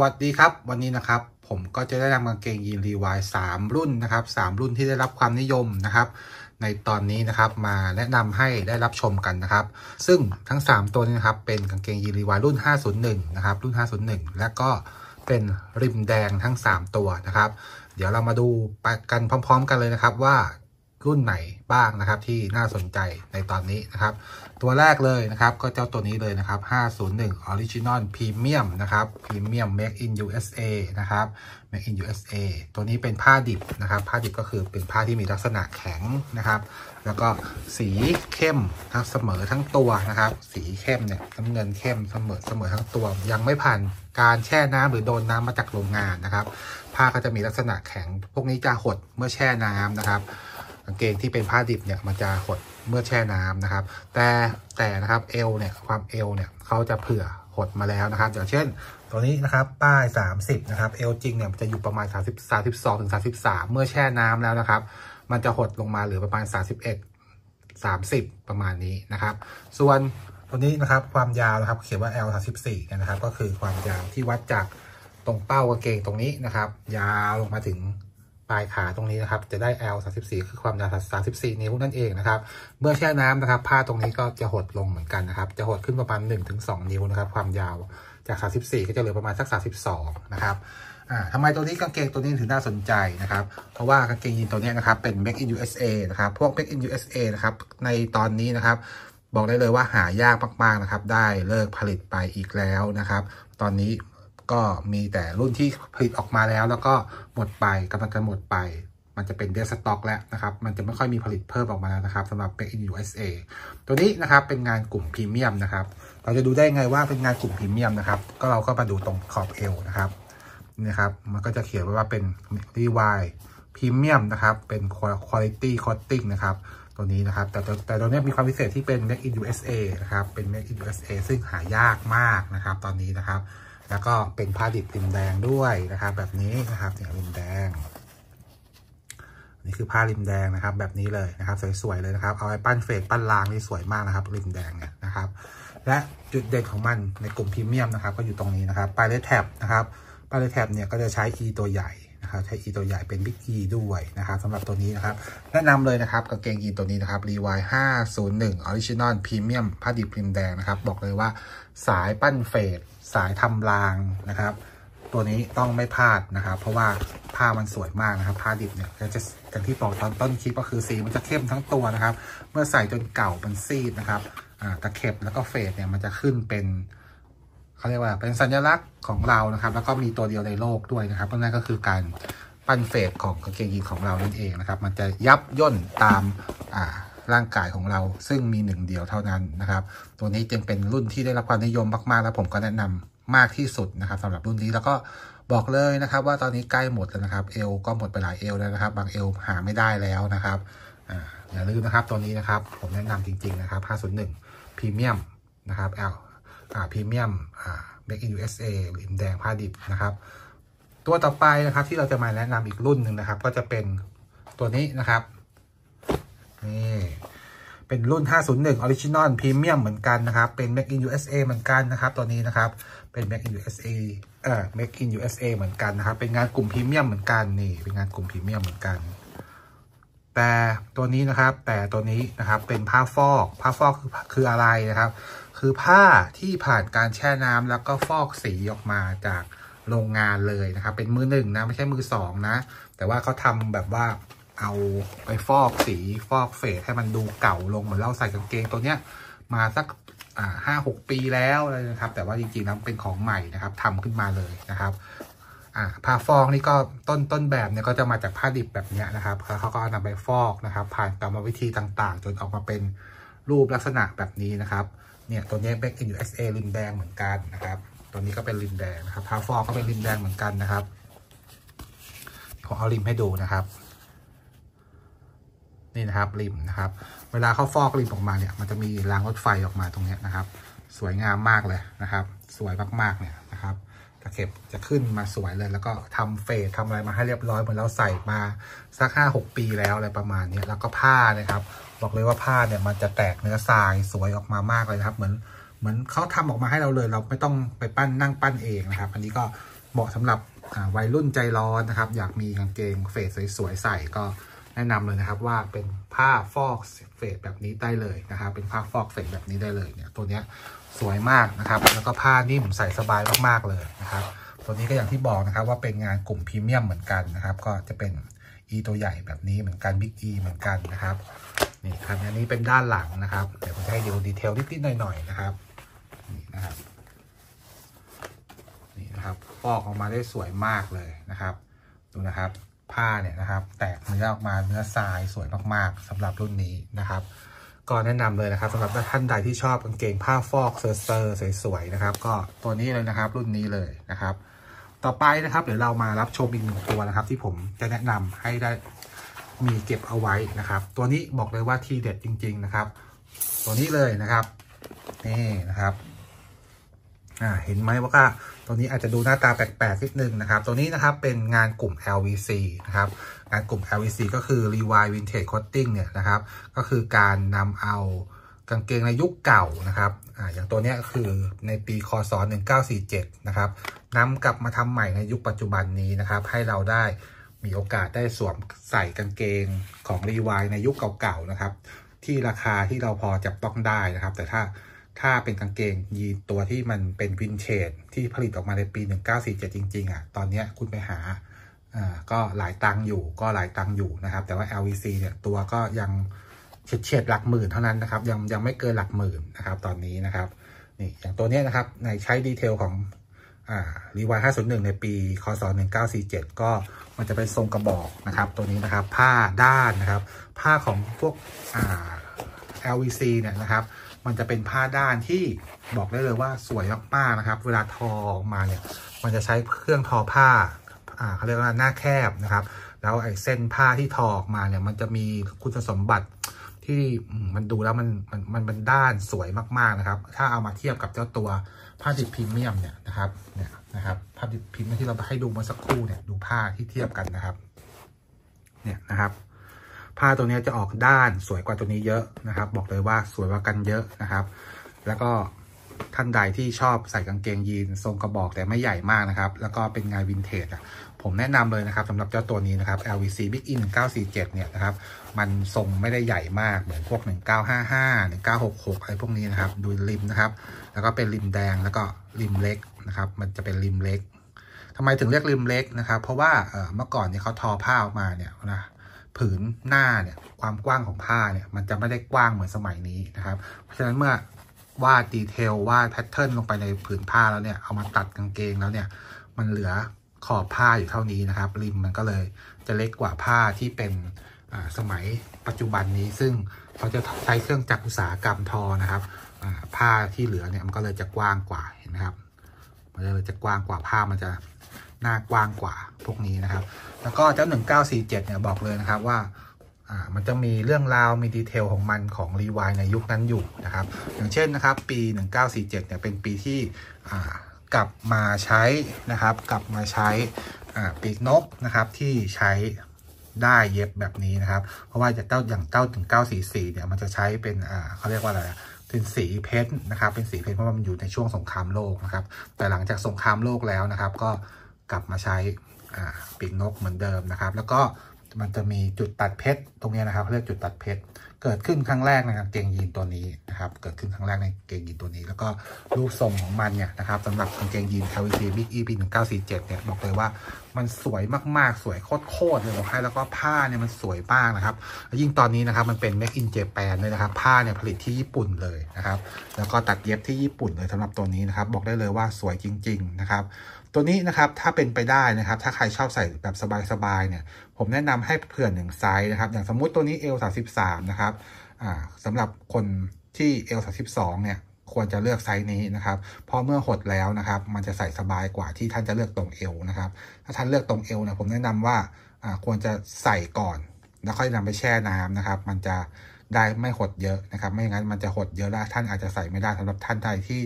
วัสดีครับ วันนี้นะครับผมก็จะได้นำกางเกงยีนรีวายสามรุ่นนะครับสามรุ่นที่ได้รับความนิยมนะครับ ในตอนนี้นะครับมาแนะนำให้ได้รับชมกันนะครับ ซึ่งทั้ง 3 ตัวนี้นะครับเป็นกางเกงยีนรีวายรุ่น 501 นะครับ รุ่น 501 และก็เป็นริมแดงทั้ง 3 ตัวนะครับ เดี๋ยวเรามาดูไปกันพร้อม ๆ กันเลยนะครับว่า รุ่นไหนบ้างนะครับ ที่น่าสนใจในตอนนี้นะครับ ตัวแรกเลยนะครับ ก็เจ้าตัวนี้เลยนะครับ 501 Original Premium นะครับ Premium Make in USA นะครับ Make in USA ตัวนี้เป็นผ้าดิบนะครับ ผ้าดิบก็คือเป็นผ้าที่มีลักษณะแข็งนะครับ แล้วก็สีเข้มทั้งเสมอทั้งตัวนะครับ สีเข้มเนี่ยน้ำเงินเข้มเสมอเสมอทั้งตัว ยังไม่ผ่านการแช่น้ำหรือโดนน้ำมาจากโรงงานนะครับ ผ้าก็จะมีลักษณะแข็ง พวกนี้จะหดเมื่อแช่น้ำนะครับ กางเกงที่เป็นผ้าดิบเนี่ยมันจะหดเมื่อแช่น้ำนะครับ แต่แต่นะครับเอวเนี่ยความเอวเนี่ยเขาจะเผื่อหดมาแล้วนะครับอย่างเช่นตัวนี้นะครับป้าย 30นะครับเอวจริงเนี่ยจะอยู่ประมาณ 30 32ถึง33 เมื่อแช่น้ำแล้วนะครับ มันจะหดลงมาเหลือประมาณ 31 30 ประมาณนี้นะครับ ส่วนตัวนี้นะครับความยาวนะครับเขียนว่า L 34เนี่ยนะครับ ก็คือความยาวที่วัดจากตรงเป้ากางเกงตรงนี้นะครับ ยาวลงมาถึง ปลายขาตรงนี้นะครับ จะได้ L 34คือความยาว34 นิ้วนั่นเองนะครับ เมื่อแช่น้ำนะครับ ผ้าตรงนี้ก็จะหดลงเหมือนกันนะครับ จะหดขึ้นประมาณ 1-2 นิ้วนะครับ ความยาวจาก 34 ก็จะเหลือประมาณสัก 32 นะครับอ่าทำไมตัวนี้กางเกงตัวนี้ถึงน่าสนใจนะครับ เพราะว่ากางเกงยีนตัวนี้นะครับเป็น Make in USA นะครับ พวก Make in USA นะครับ ในตอนนี้นะครับ บอกได้เลยว่าหายากมากๆนะครับ ได้เลิกผลิตไปอีกแล้วนะครับ ตอนนี้ ก็มีแต่รุ่นที่ผลิตออกมาแล้ว แล้วก็หมดไปกำลังจะหมดไป มันจะเป็นเดสต็อกแล้วนะครับ มันจะไม่ค่อยมีผลิตเพิ่มออกมาแล้วนะครับสำหรับ Make in USA ตัวนี้นะครับเป็นงานกลุ่มพรีเมียมนะครับ เราจะดูได้ไงว่าเป็นงานกลุ่มพรีเมียมนะครับ ก็เราก็มาดูตรงขอบเอวนะครับนี่ครับ มันก็จะเขียนไว้ว่าเป็นรีวายพรีเมียมนะครับ เป็น quality coating นะครับตัวนี้นะครับ แต่แต่ตัวนี้มีความพิเศษที่เป็น Make in USA นะครับ เป็น Make in USA ซึ่งหายากมากนะครับ ตอนนี้นะครับ แล้วก็เป็นผ้าดิบริมแดงด้วยนะครับ แบบนี้นะครับเนี่ยริมแดง นี่คือผ้าริมแดงนะครับ แบบนี้เลยนะครับ สวยๆเลยนะครับ เอาไปปั้นเฟดปั้นลางนี่สวยมากนะครับ ริมแดงเนี่ยนะครับ และจุดเด่นของมันในกลุ่มพรีเมียมนะครับ ก็อยู่ตรงนี้นะครับปลายเลแท็บนะครับปลายเลแท็บเนี่ยก็จะใช้ E ตัวใหญ่ นะครับใช้ E ตัวใหญ่เป็น Big E ด้วยนะครับสำหรับตัวนี้นะครับ แนะนำเลยนะครับกางเกงยีนตัวนี้นะครับ Levi 501 Original Premium ผ้าดิบริมพ์แดงนะครับ บอกเลยว่าสายปั้นเฟดสายทำรางนะครับ ตัวนี้ต้องไม่พลาดนะครับ เพราะว่าผ้ามันสวยมากนะครับ ผ้าดิบเนี่ยจะอย่างที่บอกตอนต้นคลิปก็คือสีมันจะเข้มทั้งตัวนะครับ เมื่อใส่จนเก่ามันซีดนะครับตะเข็บแล้วก็เฟดเนี่ยมันจะขึ้นเป็น เขาเรียกว่าเป็นสัญลักษณ์ของเรานะครับ แล้วก็มีตัวเดียวในโลกด้วยนะครับนั่นก็คือการปั้นเฟดของกางเกงยีนของเรานั่นเองนะครับ มันจะยับย่นตามอ่าร่างกายของเราซึ่งมีหนึ่งเดียวเท่านั้นนะครับ ตัวนี้จึงเป็นรุ่นที่ได้รับความนิยมมากๆ แล้วผมก็แนะนำมากที่สุดนะครับสำหรับรุ่นนี้แล้วก็บอกเลยนะครับ ว่าตอนนี้ใกล้หมดแล้วนะครับเอลก็หมดไปหลายเอลแล้วนะครับ บางเอลหาไม่ได้แล้วนะครับออย่าลืมนะครับตัวนี้นะครับ ผมแนะนำจริง ๆ นะครับ 501พรีเมียมนะครับ L อ่า พรีเมียมอ่า Make in USA ริมแดงผ้าดิบนะครับ ตัวต่อไปนะครับที่เราจะมาแนะนำอีกรุ่นหนึ่งนะครับ ก็จะเป็นตัวนี้นะครับนี่เป็นรุ่น 501 Original Premium เหมือนกันนะครับ เป็น Make in USA เหมือนกันนะครับ ตัวนี้นะครับ เป็น Make in USA เอ่อ Make in USA เหมือนกันนะครับ เป็นงานกลุ่มพรีเมียมเหมือนกันนี่ เป็นงานกลุ่มพรีเมียมเหมือนกัน แต่ตัวนี้นะครับ แต่ตัวนี้นะครับเป็นผ้าฟอก ผ้าฟอกคือคืออะไรนะครับ คือผ้าที่ผ่านการแช่น้ำแล้วก็ฟอกสีออกมาจากโรงงานเลยนะครับ เป็นมือหนึ่งนะไม่ใช่มือสองนะ แต่ว่าเขาทำแบบว่าเอาไปฟอกสีฟอกเฟดให้มันดูเก่าลงเหมือนเราใส่กางเกงตัวเนี้ยมาสักห้าหกปีแล้วนะครับ แต่ว่าจริงๆแล้วเป็นของใหม่นะครับทำขึ้นมาเลยนะครับ อ่าผ้าฟอกนี่ก็ต้นต้นแบบเนี่ยก็จะมาจากผ้าดิบแบบนี้นะครับเขาก็นำไปฟอกนะครับ ผ่านกรรมวิธีต่างๆ จนออกมาเป็นรูปลักษณะแบบนี้นะครับเนี่ยตัวนี้ Back in USA ริมแดงเหมือนกันนะครับตัวนี้ก็เป็นริมแดงนะครับผ้าฟอกก็เป็นริมแดงเหมือนกันนะครับผมเอาริมให้ดูนะครับ นี่นะครับริมนะครับ เวลาเขาฟอกริมออกมาเนี่ย มันจะมีรางรถไฟออกมาตรงนี้นะครับ สวยงามมากเลยนะครับ สวยมากๆเนี่ยะครับตะเข็บจะขึ้นมาสวยเลย แล้วก็ทำเฟดทำอะไรมาให้เรียบร้อยเหมือนเราใส่มาสักห้าหกปีแล้วอะไรประมาณนี้แล้วก็ผ้านะครับ บอกเลยว่าผ้าเนี่ยมันจะแตกเนื้อทรายสวยออกมามากเลยครับเหมือนเหมือนเขาทำออกมาให้เราเลย เราไม่ต้องไปปั้นนั่งปั้นเองนะครับ อันนี้ก็เหมาะสำหรับวัยรุ่นใจร้อนนะครับ อยากมีกางเกงเฟสสวยๆใส่ก็แนะนำเลยนะครับว่าเป็นผ้าฟอกเฟสแบบนี้ได้เลยนะครับ เป็นผ้าฟอกเฟสแบบนี้ได้เลยเนี่ยตัวเนี้ย สวยมากนะครับ แล้วก็ผ้านิ่มใส่สบายมากๆเลยนะครับ ตัวนี้ก็อย่างที่บอกนะครับว่าเป็นงานกลุ่มพรีเมียมเหมือนกันนะครับ ก็จะเป็น E ตัวใหญ่แบบนี้เหมือนกัน Big E เหมือนกันนะครับนี่ครับอันนี้เป็นด้านหลังนะครับเดี๋ยวผมจะให้ดู detail นิดๆหน่อยๆนะครับนี่นะครับนี่นะครับฟอกออกมาได้สวยมากเลยนะครับ ดูนะครับผ้าเนี่ยนะครับ แตกเนื้อออกมาเนื้อทรายสวยมากๆสำหรับรุ่นนี้นะครับ ก็แนะนำเลยนะครับสำหรับท่านใดที่ชอบกางเกงผ้าฟอกเซอร์เซอร์สวยๆนะครับ ก็ตัวนี้เลยนะครับ รุ่นนี้เลยนะครับ ต่อไปนะครับเดี๋ยวเรามารับชมอีกหนึ่งตัวนะครับ ที่ผมจะแนะนำให้ได้มีเก็บเอาไว้นะครับ ตัวนี้บอกเลยว่าทีเด็ดจริง ๆนะครับ ตัวนี้เลยนะครับ นี่นะครับ อ่าเห็นไหมว่าตัวนี้อาจจะดูหน้าตาแปลกๆนิดนึงนะครับ ตัวนี้นะครับเป็นงานกลุ่ม LVC นะครับงานกลุ่ม LVC ก็คือ Rewind Vintage Coating เนี่ยนะครับ ก็คือการนำเอากางเกงในยุคเก่านะครับอ่าอย่างตัวนี้คือในปีคศ1947นะครับนำกลับมาทำใหม่ในยุคปัจจุบันนี้นะครับ ให้เราได้มีโอกาสได้สวมใส่กางเกงของ Rewind ในยุคเก่าๆนะครับ ที่ราคาที่เราพอจับต้องได้นะครับ แต่ถ้า ถ้าเป็นกางเกงยีนตัวที่มันเป็นวินเทจที่ผลิตออกมาในปี 1947 จริง ๆ อะ ตอนนี้คุณไปหาอ่าก็หลายตังอยู่ก็หลายตังอยู่นะครับ แต่ว่า LVC เนี่ยตัวก็ยังเฉียดเฉียดหลักหมื่นเท่านั้นนะครับ ยังยังไม่เกินหลักหมื่นนะครับตอนนี้นะครับนี่อย่างตัวนี้นะครับในใช้ดีเทลของอ่ารีวาย501 ในปีคศ1947 ก็มันจะเป็นทรงกระบอกนะครับ ตัวนี้นะครับผ้าด้านนะครับ ผ้าของพวกอ่า LVC เนี่ยนะครับ มันจะเป็นผ้าด้านที่บอกได้เลยว่าสวยมากๆนะครับ เวลาทอออกมาเนี่ย มันจะใช้เครื่องทอผ้าอ่าเขาเรียกว่าหน้าแคบนะครับ แล้วไอ้เส้นผ้าที่ทอออกมาเนี่ย มันจะมีคุณสมบัติที่มันดูแล้วมันมันมันเป็นด้านสวยมากๆนะครับ ถ้าเอามาเทียบกับเจ้าตัวผ้าดิบพรีเมียมเนี่ยนะครับเนี่ยนะครับผ้าดิบพรีเมียมที่เราให้ดูเมื่อสักครู่เนี่ยดูผ้าที่เทียบกันนะครับ เนี่ยนะครับ ผ้าตัวนี้จะออกด้านสวยกว่าตัวนี้เยอะนะครับ บอกเลยว่าสวยกว่ากันเยอะนะครับ แล้วก็ท่านใดที่ชอบใส่กางเกงยีนทรงกระบอกแต่ไม่ใหญ่มากนะครับ แล้วก็เป็นงานวินเทจอะผมแนะนำเลยนะครับสำหรับเจ้าตัวนี้นะครับ LVC Big E 1947 เนี่ยนะครับ มันทรงไม่ได้ใหญ่มากเหมือนพวก 1955 1966 อะไรพวกนี้นะครับ ดูริมนะครับ แล้วก็เป็นริมแดงแล้วก็ริมเล็กนะครับ มันจะเป็นริมเล็กทำไมถึงเรียกริมเล็กนะครับ เพราะว่าเมื่อก่อนเนี่ยเขาทอผ้าออกมาเนี่ยนะ ผืนหน้าเนี่ยความกว้างของผ้าเนี่ยมันจะไม่ได้กว้างเหมือนสมัยนี้นะครับ เพราะฉะนั้นเมื่อวาดดีเทลวาดแพทเทิร์นลงไปในผืนผ้าแล้วเนี่ยเอามาตัดกางเกงแล้วเนี่ยมันเหลือขอบผ้าอยู่เท่านี้นะครับ ริมมันก็เลยจะเล็กกว่าผ้าที่เป็นสมัยปัจจุบันนี้ ซึ่งเขาจะใช้เครื่องจักรอุตสาหกรรมทอนะครับผ้าที่เหลือเนี่ยมันก็เลยจะกว้างกว่าเห็นไหมครับ มันเลยจะกว้างกว่าผ้ามันจะ หน้ากว้างกว่าพวกนี้นะครับ แล้วก็เจ้า 1947 เนี่ยบอกเลยนะครับว่ามันจะมีเรื่องราวมีดีเทลของมันของรีวายในยุคนั้นอยู่นะครับ อย่างเช่นนะครับปี 1947 เนี่ยเป็นปีที่กลับมาใช้นะครับ กลับมาใช้ปีกนกนะครับที่ใช้ได้เย็บแบบนี้นะครับ เพราะว่าจะเต้าอย่างเต้าถึง 944 เนี่ยมันจะใช้เป็นเขาเรียกว่าอะไรเป็นสีเพชรนะครับ เป็นสีเพชรเพราะว่ามันอยู่ในช่วงสงครามโลกนะครับ แต่หลังจากสงครามโลกแล้วนะครับ ก็ กลับมาใช้ปีกนกเหมือนเดิมนะครับ แล้วก็มันจะมีจุดตัดเพชรตรงนี้นะครับเรียกจุดตัดเพชรเกิดขึ้นครั้งแรกในกางเกงยีนตัวนี้นะครับ เกิดขึ้นครั้งแรกในกางเกงยีนตัวนี้ แล้วก็รูปทรงของมันเนี่ยนะครับสำหรับกางเกงยีน LVC Big E ปี1947เก้าสี่เจ็ดเนี่ยบอกเลยว่ามันสวยมากๆสวยโคตรๆเลยบอกให้แล้วก็ผ้าเนี่ยมันสวยมากนะครับยิ่งตอนนี้นะครับมันเป็น Make in Japan เลยนะครับ ผ้าเนี่ยผลิตที่ญี่ปุ่นเลยนะครับ แล้วก็ตัดเย็บที่ญี่ปุ่นเลยสำหรับตัวนี้นะครับ บอกได้เลยว่าสวยจริง ๆ นะครับ ตัวนี้นะครับถ้าเป็นไปได้นะครับ ถ้าใครชอบใส่แบบสบายๆเนี่ย ผมแนะนำให้เผื่อหนึ่งไซส์นะครับ อย่างสมมุติตัวนี้เอวสามสิบสามนะครับอ่าสำหรับคนที่เอวสามสิบสองเนี่ยควรจะเลือกไซส์นี้นะครับ เพราะเมื่อหดแล้วนะครับ มันจะใส่สบายกว่าที่ท่านจะเลือกตรงเอวนะครับ ถ้าท่านเลือกตรงเอวเนี่ยผมแนะนำว่าอ่าควรจะใส่ก่อน แล้วค่อยนำไปแช่น้ำนะครับ มันจะได้ไม่หดเยอะนะครับ ไม่งั้นมันจะหดเยอะแล้วท่านอาจจะใส่ไม่ได้สำหรับท่านใดที่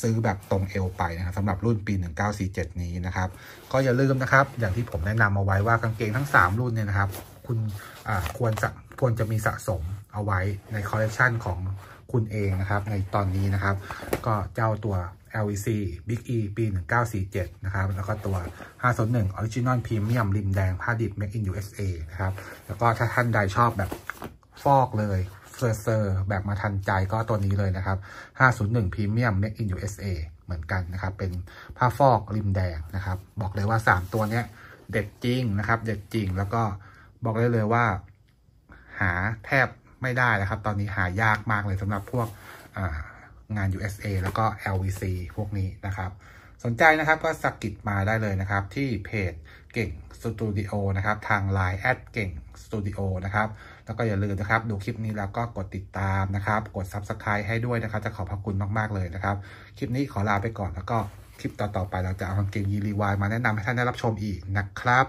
ซื้อแบบตรงเอวไปนะครับสำหรับรุ่นปี 1947 นี้นะครับ ก็อย่าลืมนะครับ อย่างที่ผมแนะนำเอาไว้ว่ากางเกงทั้ง 3 รุ่นเนี่ยนะครับ คุณควรจะควรจะมีสะสมเอาไว้ในคอลเลกชันของคุณเองนะครับ ในตอนนี้นะครับ ก็เจ้าตัว LVC Big E ปี 1947 นะครับ แล้วก็ตัว 501 Original Premium ริมแดงผ้าดิบ Make in USA นะครับ แล้วก็ถ้าท่านใดชอบแบบฟอกเลย เซอร์แบบมาทันใจก็ตัวนี้เลยนะครับ 501 Premium Make in USA เหมือนกันนะครับ เป็นผ้าฟอกริมแดงนะครับ บอกเลยว่า 3 ตัวเนี้ยเด็ดจริงนะครับ เด็ดจริงแล้วก็บอกได้เลยว่า หาแทบไม่ได้นะครับ ตอนนี้หายากมากเลยสำหรับพวกงาน USA แล้วก็ LVC พวกนี้นะครับ สนใจนะครับก็สกิดมาได้เลยนะครับ ที่เพจ เก่งสตูดิโอนะครับ ทาง Line แอดเก่งสตูดิโอนะครับ แล้วก็อย่าลืมนะครับ ดูคลิปนี้แล้วก็กดติดตามนะครับ กด Subscribe ให้ด้วยนะครับ จะขอบพระคุณมาก ๆ เลยนะครับ คลิปนี้ขอลาไปก่อนแล้วก็คลิปต่อ ๆ ไปเราจะเอากางเกงยีรีวายมาแนะนำให้ท่านได้รับชมอีกนะครับ